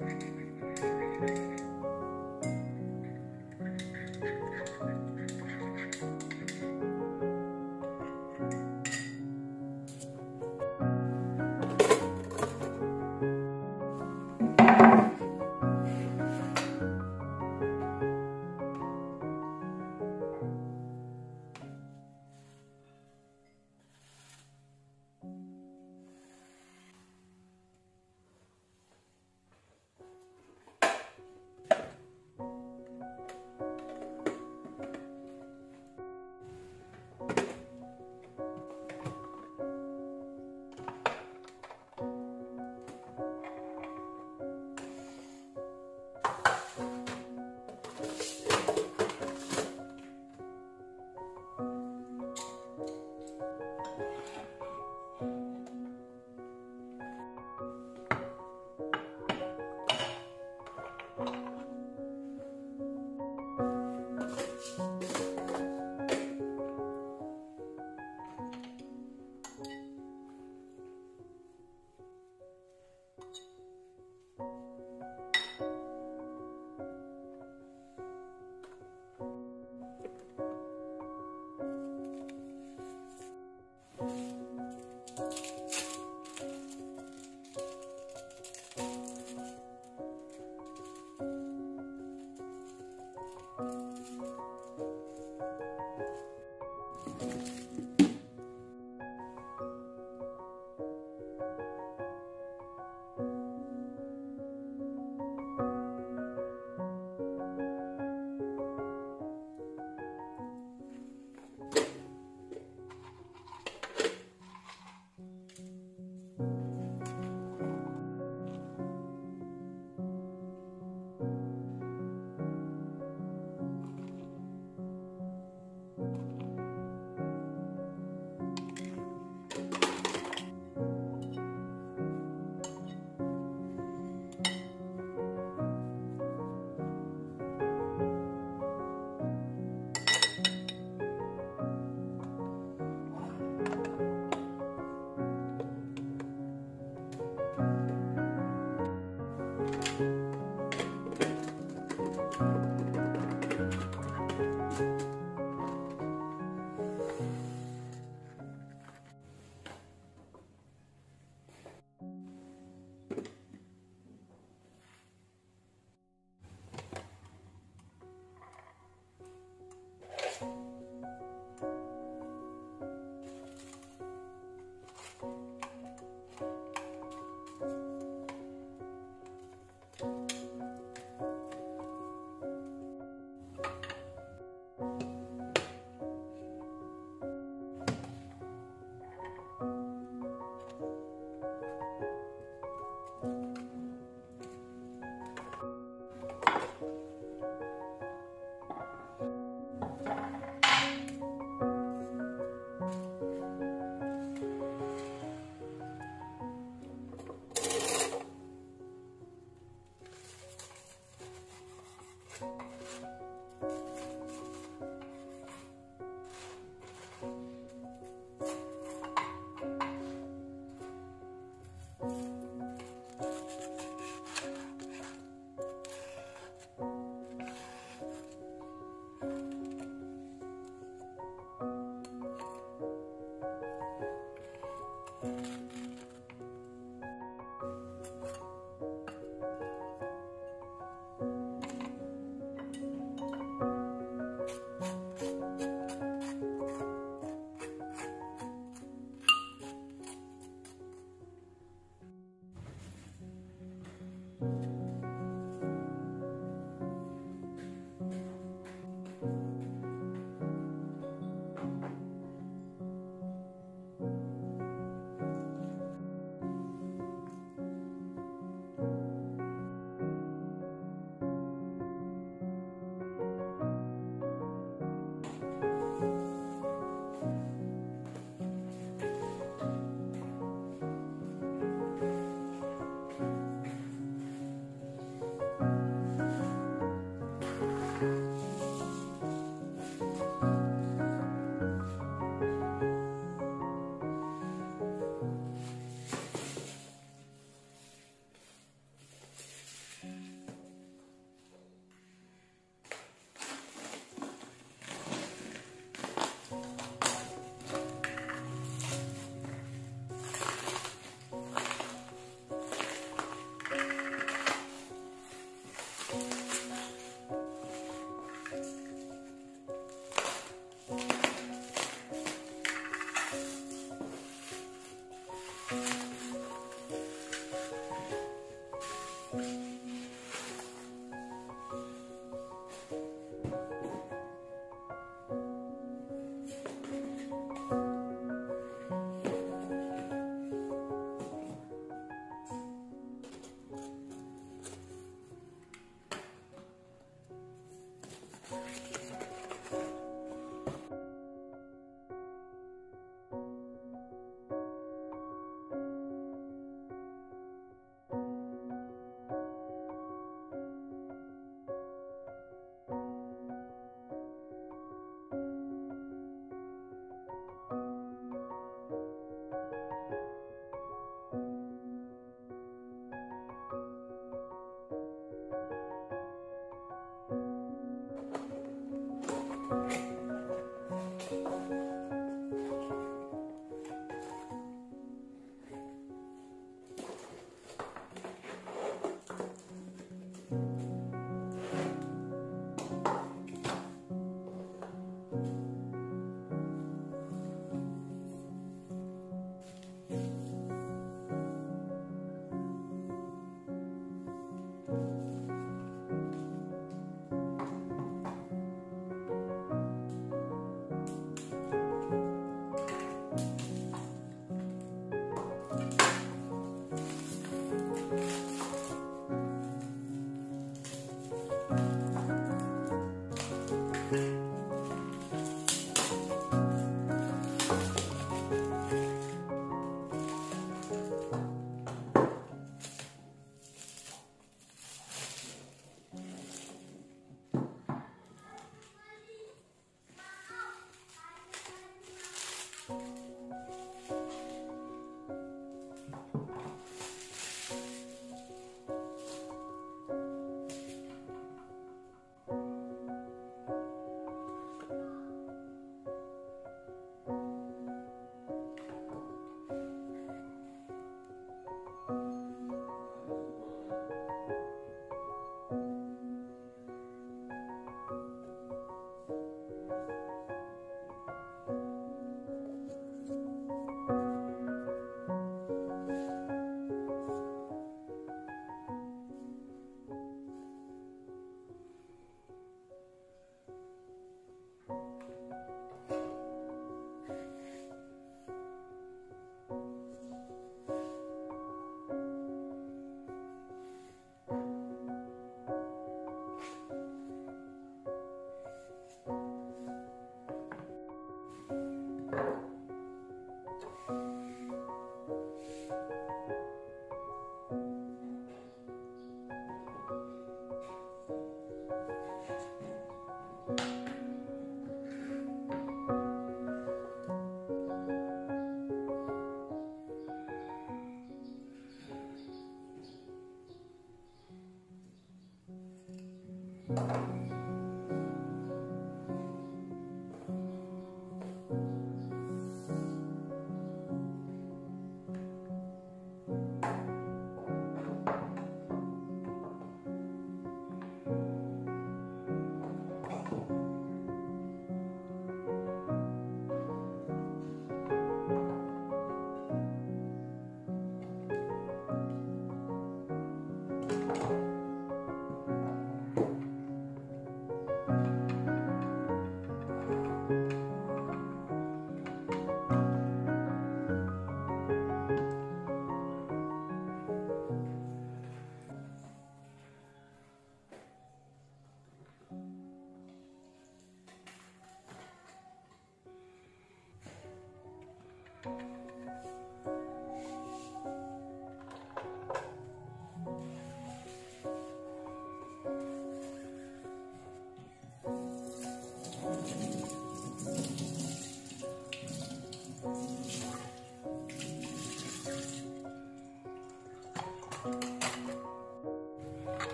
フフフフ。